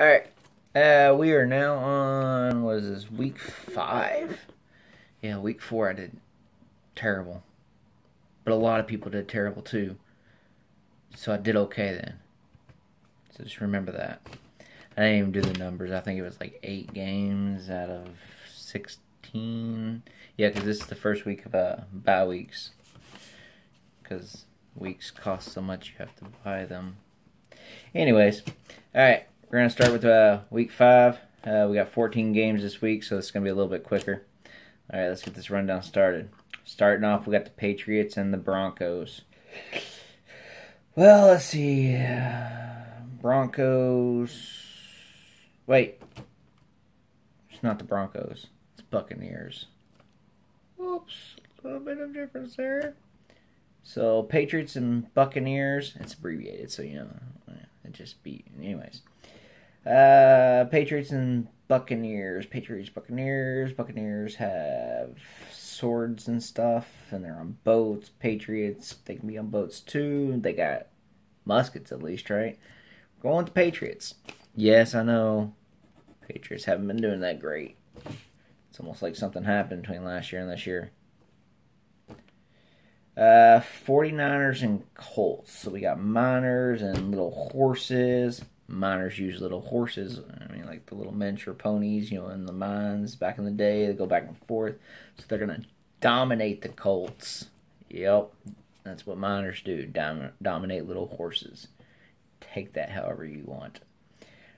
Alright. Uh, we are now on, what is this, week five? Yeah, week four I did terrible. But a lot of people did terrible too. So I did okay then. So just remember that. I didn't even do the numbers. I think it was like eight games out of 16. Yeah, because this is the first week of uh, bye weeks. Because weeks cost so much, you have to buy them. Anyways, alright, we're going to start with uh, week five. Uh, we got 14 games this week, so it's going to be a little bit quicker. Alright, let's get this rundown started. Starting off, we got the Patriots and the Broncos. Well, let's see. Broncos. Wait. It's not the Broncos. It's Buccaneers. Oops. A little bit of difference there. So, Patriots and Buccaneers. It's abbreviated, so, you know, it just be. Anyways. Uh, Patriots and Buccaneers. Patriots, Buccaneers. Buccaneers have swords and stuff, and they're on boats. Patriots, they can be on boats too. They got muskets at least, right? Going with the Patriots. Yes, I know. Patriots haven't been doing that great. It's almost like something happened between last year and this year. Uh, 49ers and Colts. So we got miners and little horses. Miners use little horses. I mean, like the little miniature ponies, you know, in the mines back in the day. They go back and forth. So they're going to dominate the Colts. Yep. That's what miners do. Dom- dominate little horses. Take that however you want.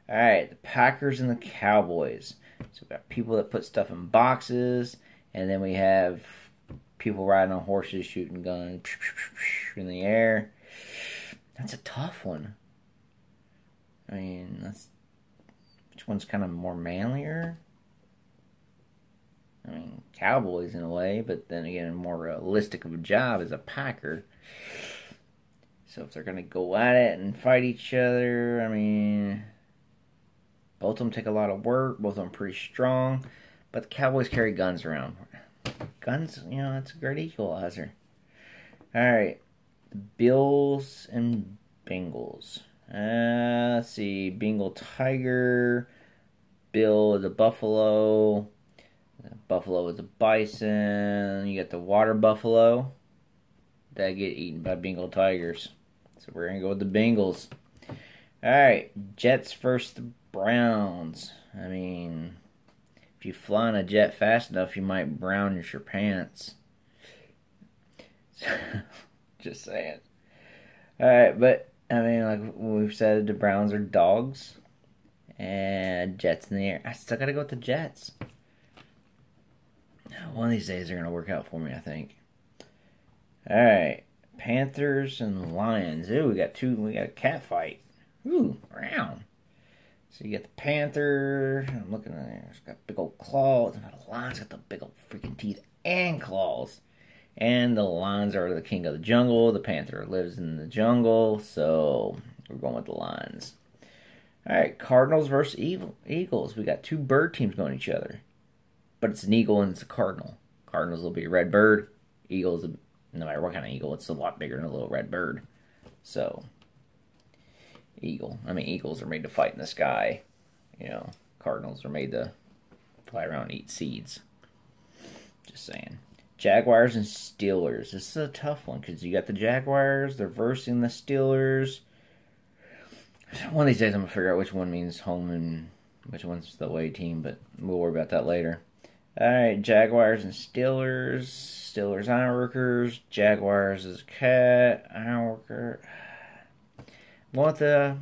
All right, the Packers and the Cowboys. So we got people that put stuff in boxes, and then we have people riding on horses, shooting guns in the air. That's a tough one. I mean, that's which one's kind of more manlier? I mean, Cowboys in a way, but then again, more realistic of a job as a Packer. So if they're gonna go at it and fight each other, I mean, both of them take a lot of work. Both of them pretty strong, but the Cowboys carry guns around. Guns, you know, that's a great equalizer. All right, the Bills and Bengals. Uh, let's see. Bengal Tiger. Bill is a buffalo. Buffalo is a bison. You got the water buffalo that get eaten by Bengal tigers. So we're gonna go with the Bengals. All right, Jets versus the Browns. I mean, if you fly in a jet fast enough, you might brown your pants. Just saying. All right, but I mean, like we've said, the Browns are dogs, and Jets in the air. I still gotta go with the Jets. One of these days they're gonna work out for me, I think. All right, Panthers and Lions. Ooh, we got two. We got a cat fight. Ooh, round. So you got the Panther. I'm looking at there. It's got big old claws. The Lions got the big old freaking teeth and claws. And the lions are the king of the jungle. The panther lives in the jungle, so we're going with the lions. All right, Cardinals versus Eagles. We got two bird teams going each other, but it's an eagle and it's a cardinal. Cardinals will be a red bird. Eagles, no matter what kind of eagle, it's a lot bigger than a little red bird. So, eagle. I mean, eagles are made to fight in the sky. You know, cardinals are made to fly around and eat seeds. Just saying. Jaguars and Steelers. This is a tough one because you got the Jaguars, they're versing the Steelers. One of these days I'm gonna figure out which one means home and which one's the away team, but we'll worry about that later. Alright, Jaguars and Steelers. Steelers Ironworkers. Jaguars is Cat. Ironworker. Going with the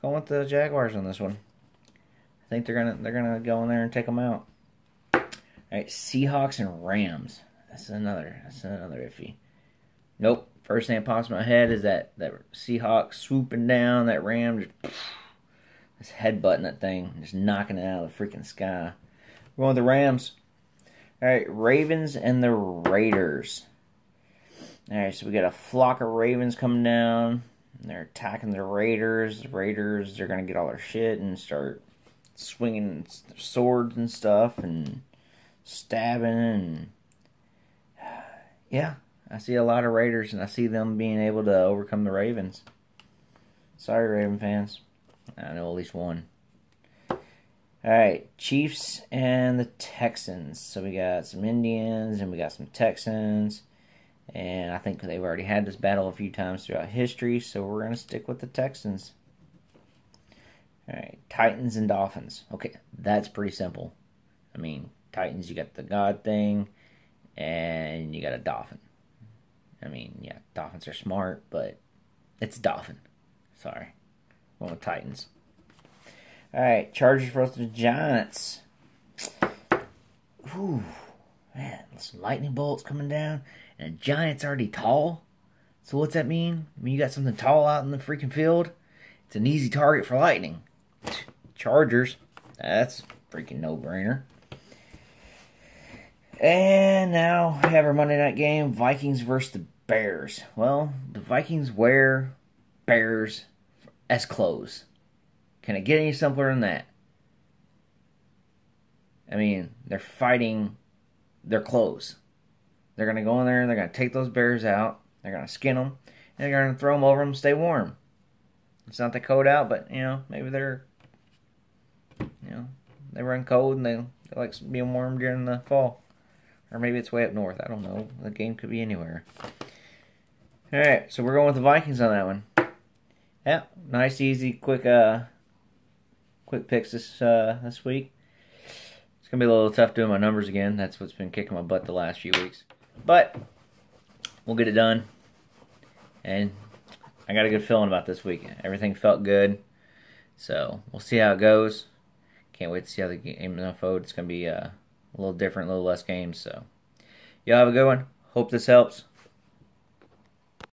going with the Jaguars on this one. I think they're gonna they're gonna go in there and take them out. Alright, Seahawks and Rams. That's another. That's another iffy. Nope. First thing that pops in my head is that that Seahawks swooping down that Ram, just, just headbutting that thing, just knocking it out of the freaking sky. We're going with the Rams. All right, Ravens and the Raiders. All right, so we got a flock of Ravens coming down. And they're attacking the Raiders. The Raiders, they're gonna get all their shit and start swinging swords and stuff and stabbing and yeah, I see a lot of Raiders, and I see them being able to overcome the Ravens. Sorry, Raven fans. I know at least one. All right, Chiefs and the Texans. So we got some Indians and we got some Texans. And I think they've already had this battle a few times throughout history, so we're going to stick with the Texans. All right, Titans and Dolphins. Okay, that's pretty simple. I mean, Titans, you got the God thing, and you got a Dolphin. I mean, yeah, Dolphins are smart, but it's Dolphin. Sorry. One with Titans. All right, Chargers versus the Giants. Ooh, man, some lightning bolts coming down, and a Giant's already tall. So what's that mean? I mean, you got something tall out in the freaking field. It's an easy target for lightning. Chargers. That's freaking no-brainer. And now we have our Monday night game, Vikings versus the Bears. Well, the Vikings wear Bears as clothes. Can it get any simpler than that? I mean, they're fighting their clothes. They're going to go in there and they're going to take those bears out. They're going to skin them. And they're going to throw them over them stay warm. It's not the code out, but, you know, maybe they're, you know, they run cold and they, they like being warm during the fall. Or maybe it's way up north. I don't know. The game could be anywhere. Alright, so we're going with the Vikings on that one. Yeah, nice, easy, quick, uh, quick picks this uh, this week. It's gonna be a little tough doing my numbers again. That's what's been kicking my butt the last few weeks. But we'll get it done. And I got a good feeling about this week. Everything felt good. So we'll see how it goes. Can't wait to see how the game unfolds. It's gonna be uh, a little different, a little less games. So y'all have a good one. Hope this helps.